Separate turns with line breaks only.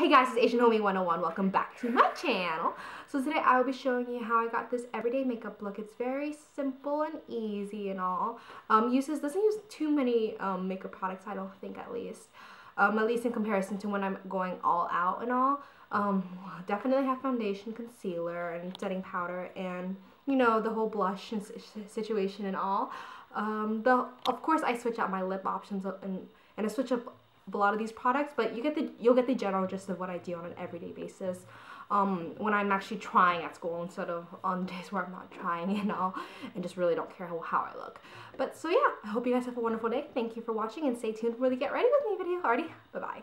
Hey guys, it's Asian Homie 101. Welcome back to my channel. So today I will be showing you how I got this everyday makeup look. It's very simple and easy and all. Um, uses doesn't use too many um, makeup products, I don't think at least. Um, at least in comparison to when I'm going all out and all. Um, definitely have foundation, concealer, and setting powder, and you know the whole blush situation and all. Um, the of course I switch out my lip options and and I switch up a lot of these products, but you get the you'll get the general gist of what I do on an everyday basis. Um, when I'm actually trying at school instead of on days where I'm not trying, you know, and just really don't care how, how I look. But so yeah, I hope you guys have a wonderful day. Thank you for watching and stay tuned for the Get Ready With Me video. Already, bye-bye.